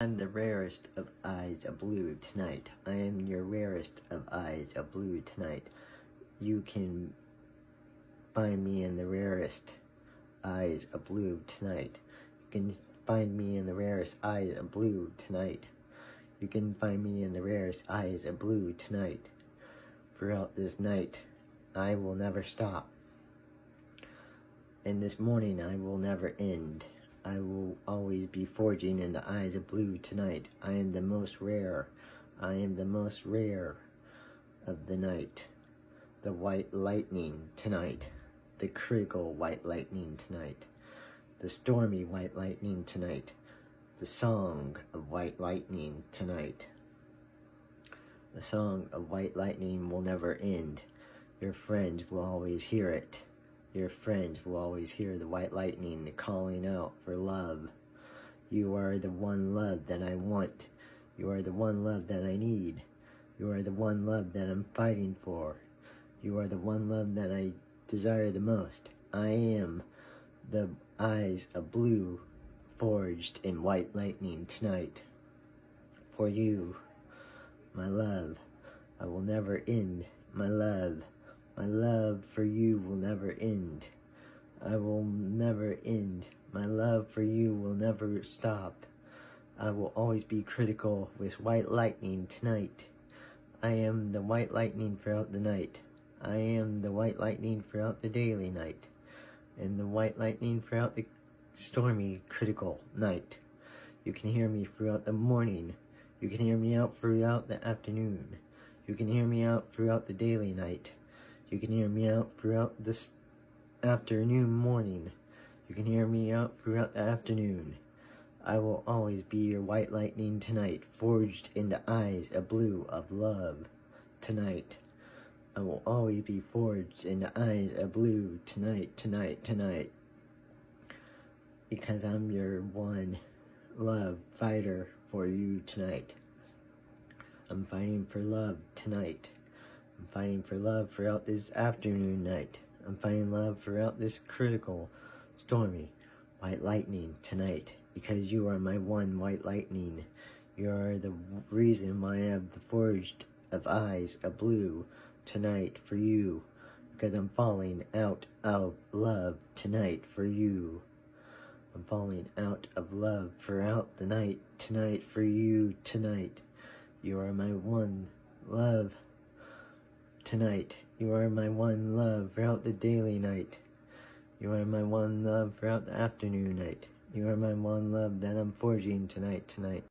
I'm the rarest of eyes of blue tonight. I am your rarest of eyes of blue tonight. You can find me in the rarest eyes of blue tonight. You can find me in the rarest eyes of blue tonight. You can find me in the rarest eyes of blue tonight. Throughout this night, I will never stop. And this morning I will never end. I will always be forging in the eyes of blue tonight. I am the most rare. I am the most rare of the night. The white lightning tonight. The critical white lightning tonight. The stormy white lightning tonight. The song of white lightning tonight. The song of white lightning will never end. Your friends will always hear it. Your friends will always hear the white lightning calling out for love. You are the one love that I want. You are the one love that I need. You are the one love that I'm fighting for. You are the one love that I desire the most. I am the eyes of blue forged in white lightning tonight. For you, my love, I will never end my love. My love for you will never end. I will never end. My love for you will never stop. I will always be critical with white lightning tonight. I am the white lightning throughout the night. I am the white lightning throughout the daily night. And the white lightning throughout the stormy, critical night. You can hear me throughout the morning. You can hear me out throughout the afternoon. You can hear me out throughout the daily night. You can hear me out throughout this afternoon morning. You can hear me out throughout the afternoon. I will always be your white lightning tonight, forged in the eyes a blue of love tonight. I will always be forged in the eyes of blue tonight, tonight, tonight. Because I'm your one love fighter for you tonight. I'm fighting for love tonight. I'm fighting for love throughout this afternoon night. I'm fighting love throughout this critical, stormy, white lightning tonight. Because you are my one white lightning. You are the reason why I have the forged of eyes of blue tonight for you. Because I'm falling out of love tonight for you. I'm falling out of love throughout the night tonight for you tonight. You are my one love tonight. You are my one love throughout the daily night. You are my one love throughout the afternoon night. You are my one love that I'm forging tonight, tonight.